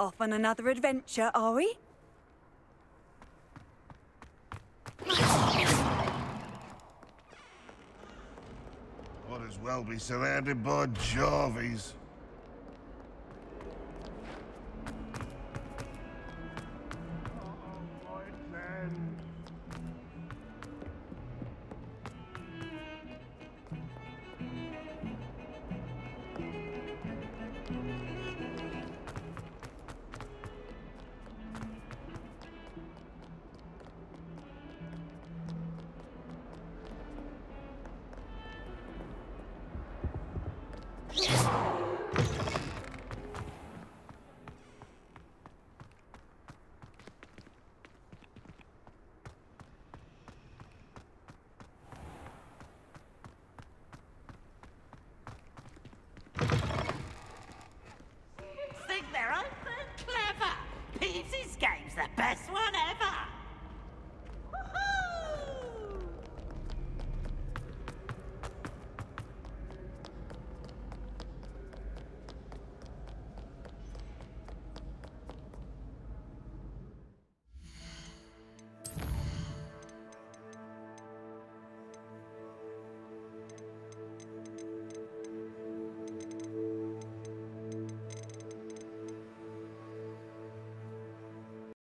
Off on another adventure, are we? Might as well be surrounded by Jarvies.